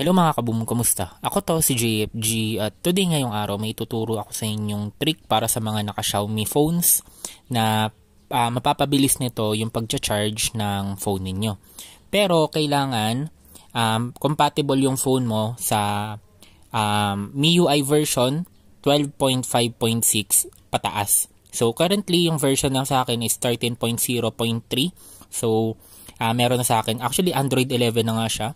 Hello mga kaboom, kumusta? Ako to si JFG at today ngayong araw may tuturo ako sa inyong trick para sa mga naka Xiaomi phones na uh, mapapabilis nito yung pagcha-charge ng phone ninyo. Pero kailangan um, compatible yung phone mo sa um, MIUI version 12.5.6 pataas. So currently yung version lang sa akin is 13.0.3. So uh, meron na sa akin. Actually Android 11 na nga siya.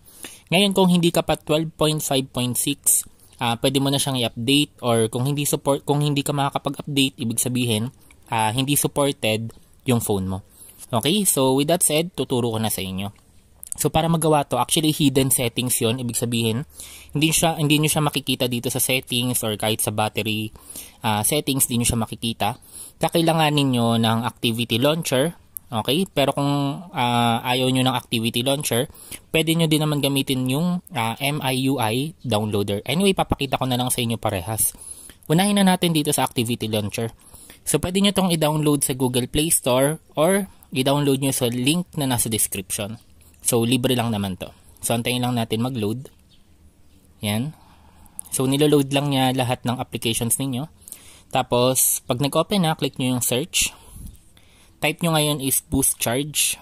Ngayon kung hindi ka pa 12.5.6, uh, pwede mo na siyang i-update or kung hindi support kung hindi ka makakapag-update, ibig sabihin uh, hindi supported yung phone mo. Okay? So with that said, tuturo ko na sa inyo. So para magawa to, actually hidden settings 'yon, ibig sabihin hindi siya hindi niyo siya makikita dito sa settings or kahit sa battery uh, settings, hindi niyo siya makikita. Kakailanganin niyo ng activity launcher Okay? Pero kung uh, ayaw nyo ng activity launcher, pwede nyo din naman gamitin yung uh, ah, MIUI downloader. Anyway, papakita ko na lang sa inyo parehas. Unahin na natin dito sa activity launcher. So, pwede nyo itong i-download sa Google Play Store or i-download nyo sa link na nasa description. So, libre lang naman to. So, antayin lang natin mag-load. Yan. So, niloload lang niya lahat ng applications ninyo. Tapos, pag nag-open na, click nyo yung search type nyo ngayon is boost charge.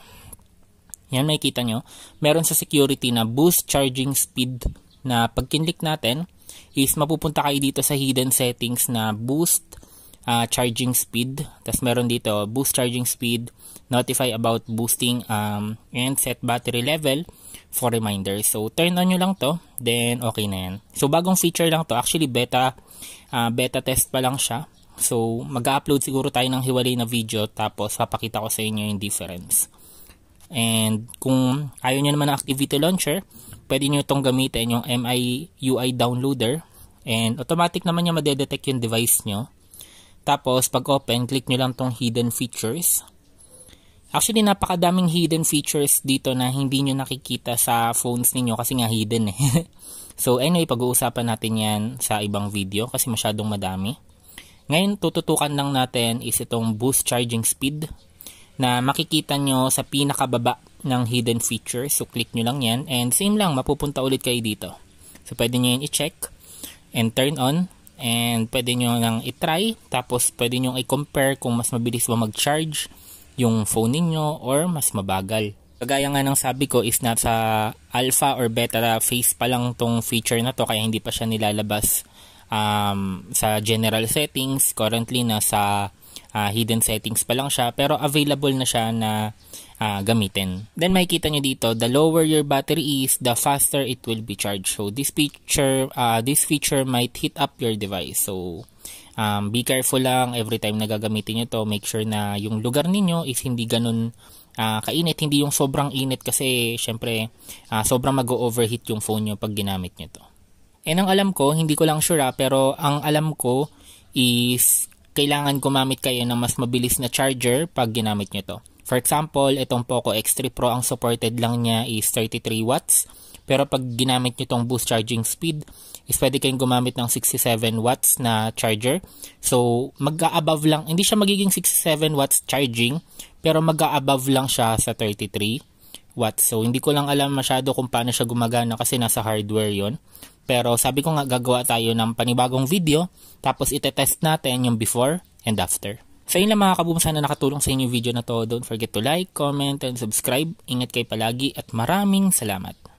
Yan, makikita nyo. Meron sa security na boost charging speed na pag kinlik natin is mapupunta kayo dito sa hidden settings na boost uh, charging speed. Tapos meron dito boost charging speed, notify about boosting um, and set battery level for reminders. So turn on nyo lang to, then okay na yan. So bagong feature lang to. Actually beta, uh, beta test pa lang siya. So, mag-upload siguro tayo ng hiwalay na video tapos papakita ko sa inyo yung difference. And kung ayaw nyo naman ng activity launcher, pwede nyo itong gamitin yung MIUI downloader and automatic naman niya madedetect yung device nyo. Tapos, pag open, click nyo lang tong hidden features. Actually, napakadaming hidden features dito na hindi nyo nakikita sa phones ninyo kasi nga hidden eh. so, anyway, pag-uusapan natin yan sa ibang video kasi masyadong madami. Ngayon, tututukan lang natin is itong boost charging speed na makikita nyo sa pinakababa ng hidden features. So, click nyo lang yan. And same lang, mapupunta ulit kayo dito. So, pwede nyo yan i-check and turn on. And pwede nyo lang i-try. Tapos, pwede nyo i-compare kung mas mabilis ba mag-charge yung phone ninyo or mas mabagal. Kagaya nga ng sabi ko is nasa alpha or beta phase pa lang tong feature na to kaya hindi pa siya nilalabas um, sa general settings. Currently, nasa uh, hidden settings pa lang siya. Pero available na siya na uh, gamitin. Then, makikita nyo dito, the lower your battery is, the faster it will be charged. So, this feature, uh, this feature might heat up your device. So, um, be careful lang every time na gagamitin nyo to. Make sure na yung lugar ninyo is hindi ganun uh, kainit. Hindi yung sobrang init kasi, syempre, uh, sobrang mag-overheat yung phone nyo pag ginamit nyo to. And ang alam ko, hindi ko lang sure ha, pero ang alam ko is kailangan gumamit kayo ng mas mabilis na charger pag ginamit nyo to. For example, itong Poco X3 Pro, ang supported lang niya is 33 watts. Pero pag ginamit nyo itong boost charging speed, is pwede kayong gumamit ng 67 watts na charger. So, mag-above lang, hindi siya magiging 67 watts charging, pero mag-above lang siya sa 33 watts. So, hindi ko lang alam masyado kung paano siya gumagana kasi nasa hardware yon pero sabi ko nga gagawa tayo ng panibagong video tapos itetest natin yung before and after. Sa inyo mga kaboom, sana nakatulong sa inyo video na to. Don't forget to like, comment, and subscribe. Ingat kayo palagi at maraming salamat.